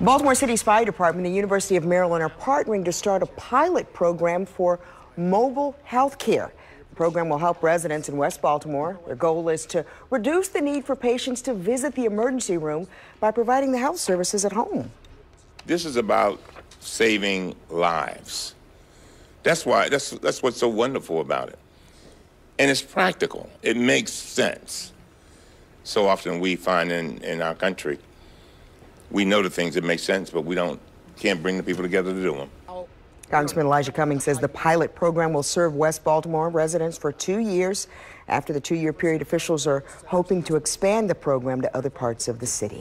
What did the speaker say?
Baltimore City's Fire Department and the University of Maryland are partnering to start a pilot program for mobile health care. The program will help residents in West Baltimore. Their goal is to reduce the need for patients to visit the emergency room by providing the health services at home. This is about saving lives. That's why that's that's what's so wonderful about it. And it's practical. It makes sense. So often we find in, in our country we know the things that make sense, but we don't can't bring the people together to do them. Congressman Elijah Cummings says the pilot program will serve West Baltimore residents for two years. After the two-year period, officials are hoping to expand the program to other parts of the city.